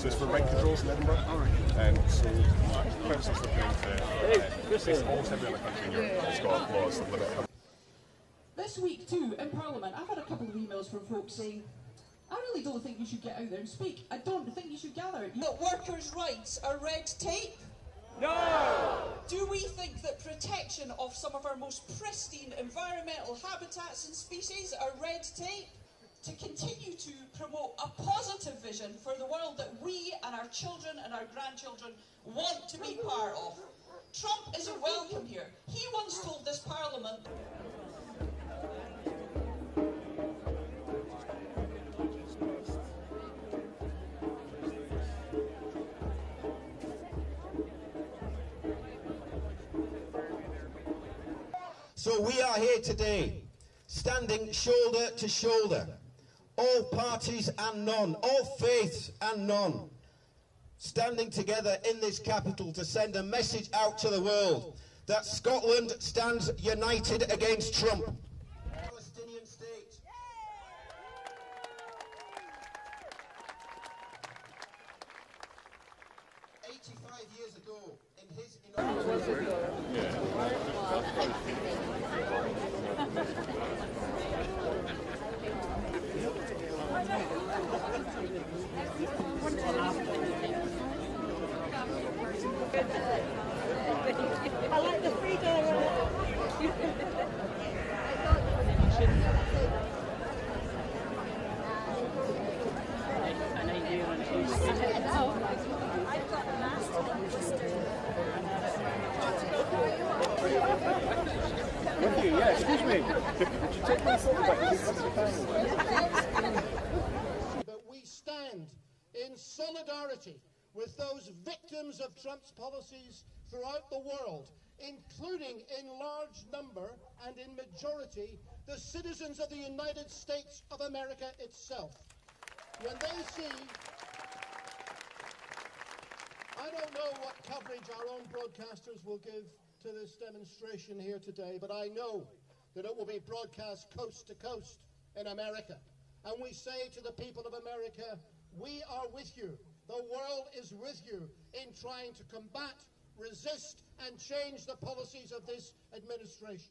So it's for rent controls in Edinburgh. And so councils looking into uh, it's almost every other country in Europe has got laws that limit how This week, too, in Parliament, I've had a couple of emails from folks saying, I really don't think you should get out there and speak. I don't think you should gather. You that workers' rights are red tape? No! Do we think that protection of some of our most pristine environmental habitats and species are red tape? To continue to promote a positive vision for the world that we and our children and our grandchildren want to be part of. Trump isn't welcome here. He once told this Parliament So we are here today, standing shoulder to shoulder, all parties and none, all faiths and none, standing together in this capital to send a message out to the world that Scotland stands united against Trump. Years ago, in his I like the freedom. Yeah, excuse me. Could you take my phone back? Can you pass the camera? But we stand in solidarity with those victims of Trump's policies throughout the world, including in large number and in majority the citizens of the United States of America itself. When they see I don't know what coverage our own broadcasters will give to this demonstration here today, but I know that it will be broadcast coast to coast in America. And we say to the people of America, we are with you. The world is with you in trying to combat, resist, and change the policies of this administration.